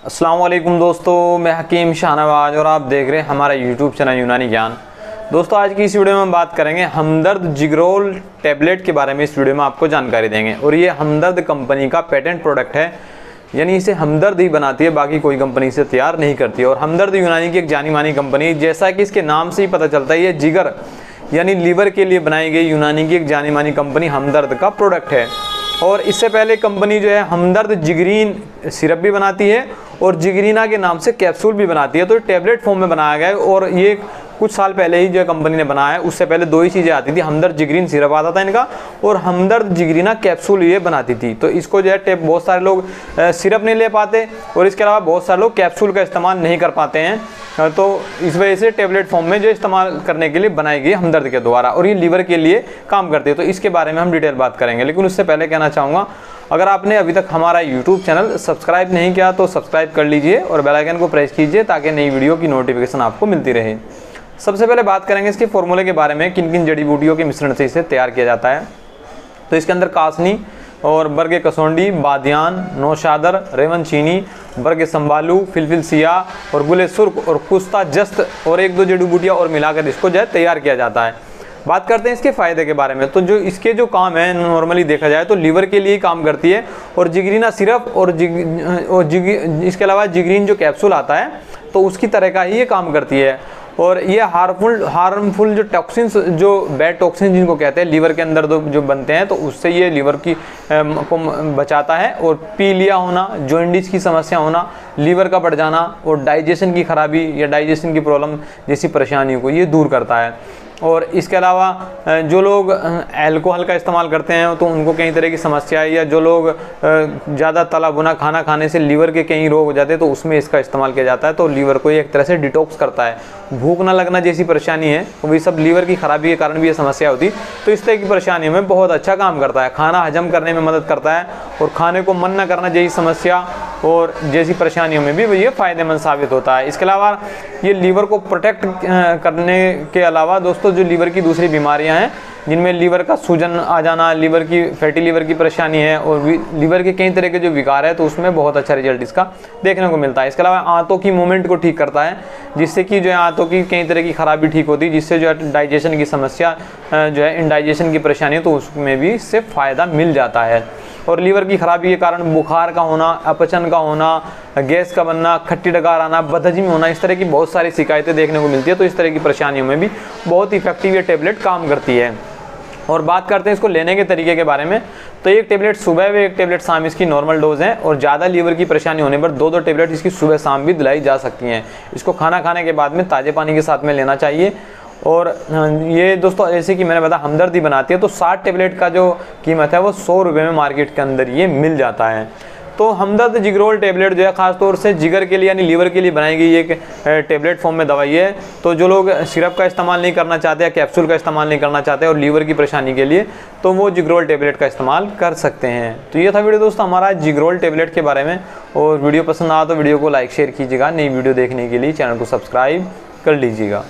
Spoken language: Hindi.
अस्सलाम वालेकुम दोस्तों, मैं हकीम शाहनवाज और आप देख रहे हैं हमारा यूट्यूब चैनल यूनानी ज्ञान। दोस्तों, आज की इस वीडियो में हम बात करेंगे हमदर्द जिग्रोल टैबलेट के बारे में। इस वीडियो में आपको जानकारी देंगे और ये हमदर्द कंपनी का पेटेंट प्रोडक्ट है। यानी इसे हमदर्द ही बनाती है, बाकी कोई कंपनी इसे तैयार नहीं करती। और हमदर्द यूनानी की एक जानी मानी कंपनी, जैसा कि इसके नाम से ही पता चलता है, ये जिगर, यानी लीवर के लिए बनाई गई यूनानी की एक जानी मानी कंपनी हमदर्द का प्रोडक्ट है। और इससे पहले कंपनी जो है हमदर्द जिगरीन सिरप भी बनाती है और जिगरीना के नाम से कैप्सूल भी बनाती है तो टैबलेट फॉर्म में बनाया गया है और ये कुछ साल पहले ही जो कंपनी ने बनाया है, उससे पहले दो ही चीज़ें आती थी, हमदर्द जिगरीन सिरप आता था इनका और हमदर्द जिगरीना कैप्सूल ये बनाती थी। तो इसको जो है टेप बहुत सारे लोग सिरप नहीं ले पाते और इसके अलावा बहुत सारे लोग कैप्सूल का इस्तेमाल नहीं कर पाते हैं। तो इस वजह से टेबलेट फॉर्म में जो इस्तेमाल करने के लिए बनाई गई हमदर्द के द्वारा और ये लीवर के लिए काम करती है। तो इसके बारे में हम डिटेल बात करेंगे, लेकिन उससे पहले कहना चाहूँगा अगर आपने अभी तक हमारा यूट्यूब चैनल सब्सक्राइब नहीं किया तो सब्सक्राइब कर लीजिए और बेल आइकन को प्रेस कीजिए ताकि नई वीडियो की नोटिफिकेशन आपको मिलती रहे। सबसे पहले बात करेंगे इसके फॉर्मूले के बारे में किन किन जड़ी बूटियों के मिश्रण से इसे तैयार किया जाता है। तो इसके अंदर कासनी और बर्ग कसौंडी बादियान, नौशादर रेवन चीनी बर्ग संभालू फिलफिल सिया और गुले सुर्ख और कुश्ता जस्त और एक दो जड़ी बूटियाँ और मिलाकर इसको जो है तैयार किया जाता है। बात करते हैं इसके फ़ायदे के बारे में। तो जो इसके जो काम है नॉर्मली देखा जाए तो लीवर के लिए काम करती है और जिगरीना सिरप और जिग और जिग, इसके अलावा जिगरीन जो कैप्सूल आता है तो उसकी तरह का ही ये काम करती है। और ये हार्मफुल हार्मफुल जो टॉक्सिन्स जो बैड टॉक्सिन जिनको कहते हैं लीवर के अंदर जो बनते हैं तो उससे ये लीवर की को बचाता है। और पीलिया होना जॉइंडिस की समस्या होना लीवर का बढ़ जाना और डाइजेशन की खराबी या डाइजेशन की प्रॉब्लम जैसी परेशानियों को ये दूर करता है। और इसके अलावा जो लोग अल्कोहल का इस्तेमाल करते हैं तो उनको कई तरह की समस्या या जो लोग ज़्यादा तला बुना खाना खाने से लीवर के कई रोग हो जाते हैं तो उसमें इसका इस्तेमाल किया जाता है तो लीवर को एक तरह से डिटॉक्स करता है। भूख ना लगना जैसी परेशानी है तो वही सब लीवर की खराबी के कारण भी ये समस्या होती तो इस तरह की परेशानियों में बहुत अच्छा काम करता है, खाना हजम करने में मदद करता है और खाने को मन न करना जैसी समस्या और जैसी परेशानियों में भी ये फ़ायदेमंद साबित होता है। इसके अलावा ये लीवर को प्रोटेक्ट करने के अलावा दोस्तों जो लीवर की दूसरी बीमारियाँ हैं, जिनमें लीवर का सूजन आ जाना, लीवर की, फैटी लीवर की परेशानी है और लीवर के कई तरह के जो विकार है तो उसमें बहुत अच्छा रिज़ल्ट इसका देखने को मिलता है। इसके अलावा आंतों की मूवमेंट को ठीक करता है, जिससे कि जो है आंतों की कई तरह की खराबी ठीक होती है, जिससे जो है डाइजेशन की समस्या जो है इंडाइजेशन की परेशानी तो उसमें भी इससे फ़ायदा मिल जाता है। और लीवर की खराबी के कारण बुखार का होना, अपचन का होना, गैस का बनना, खट्टी डकार आना, बदहजमी होना, इस तरह की बहुत सारी शिकायतें देखने को मिलती है। तो इस तरह की परेशानियों में भी बहुत इफ़ेक्टिव ये टेबलेट काम करती है। और बात करते हैं इसको लेने के तरीके के बारे में। तो एक टेबलेट सुबह व, एक टेबलेट शाम इसकी नॉर्मल डोज है और ज़्यादा लीवर की परेशानी होने पर दो दो टेबलेट इसकी सुबह शाम भी दिलाई जा सकती हैं। इसको खाना खाने के बाद में ताज़े पानी के साथ में लेना चाहिए। और ये दोस्तों, जैसे कि मैंने बताया, हमदर्दी बनाती है तो 60 टेबलेट का जो कीमत है, वो सौ रुपये में मार्केट के अंदर ये मिल जाता है। तो हमदर्द जिगरोल टेबलेट जो है, ख़ासतौर से जिगर के लिए, यानी लीवर के लिए बनाई गई एक टेबलेट फॉर्म में दवाई है। तो जो लोग सिरप का इस्तेमाल नहीं करना चाहते या कैप्सूल का इस्तेमाल नहीं करना चाहते और लीवर की परेशानी के लिए तो वो जिगरोल टेबलेट का इस्तेमाल कर सकते हैं। तो ये था वीडियो दोस्तों हमारा जिग्रोल टेबलेट के बारे में। और वीडियो पसंद आया तो वीडियो को लाइक, शेयर कीजिएगा। नई वीडियो देखने के लिए चैनल को सब्सक्राइब कर लीजिएगा।